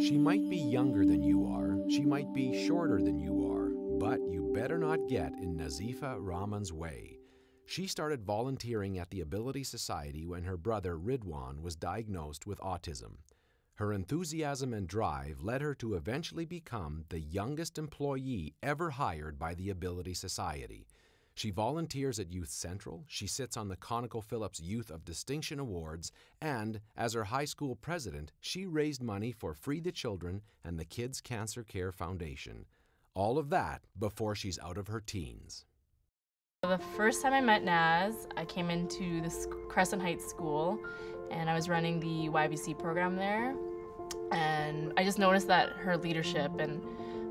She might be younger than you are, she might be shorter than you are, but you better not get in Nazifa Rahman's way. She started volunteering at the Ability Society when her brother Ridwan was diagnosed with autism. Her enthusiasm and drive led her to eventually become the youngest employee ever hired by the Ability Society. She volunteers at Youth Central, she sits on the ConocoPhillips Youth of Distinction Awards, and as her high school president, she raised money for Free the Children and the Kids Cancer Care Foundation. All of that before she's out of her teens. The first time I met Naz, I came into this Crescent Heights school and I was running the YBC program there. And I just noticed that her leadership and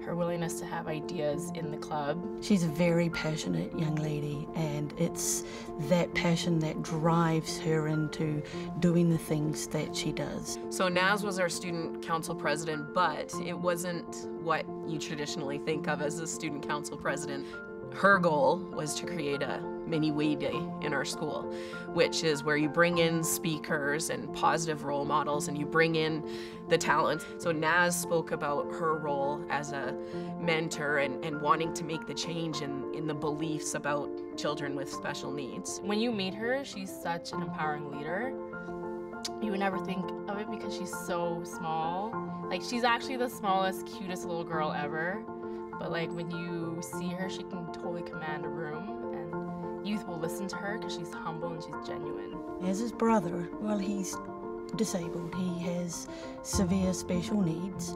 her willingness to have ideas in the club. She's a very passionate young lady, and it's that passion that drives her into doing the things that she does. So Naz was our student council president, but it wasn't what you traditionally think of as a student council president her goal was to create a mini We Day in our school, which is where you bring in speakers and positive role models and you bring in the talent. So Naz spoke about her role as a mentor and, and wanting to make the change in, in the beliefs about children with special needs. When you meet her, she's such an empowering leader. You would never think of it because she's so small. Like she's actually the smallest, cutest little girl ever. But like when you see her, she can totally command a room and youth will listen to her because she's humble and she's genuine. As his brother, well, he's disabled. He has severe special needs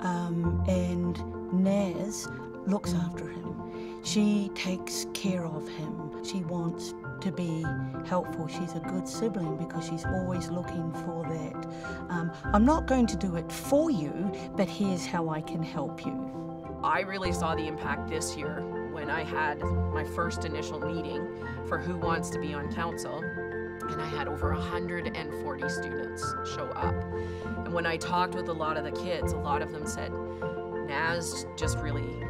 um, and Naz looks after him. She takes care of him. She wants to be helpful. She's a good sibling because she's always looking for that. Um, I'm not going to do it for you, but here's how I can help you. I really saw the impact this year when I had my first initial meeting for Who Wants to Be on Council, and I had over 140 students show up. And when I talked with a lot of the kids, a lot of them said, Naz just really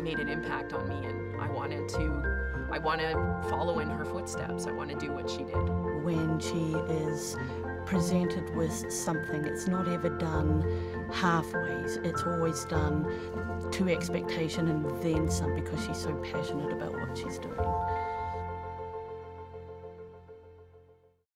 made an impact on me, and I wanted to, I want to follow in her footsteps. I want to do what she did. When she is presented with something, it's not ever done halfways. It's always done to expectation and then some because she's so passionate about what she's doing.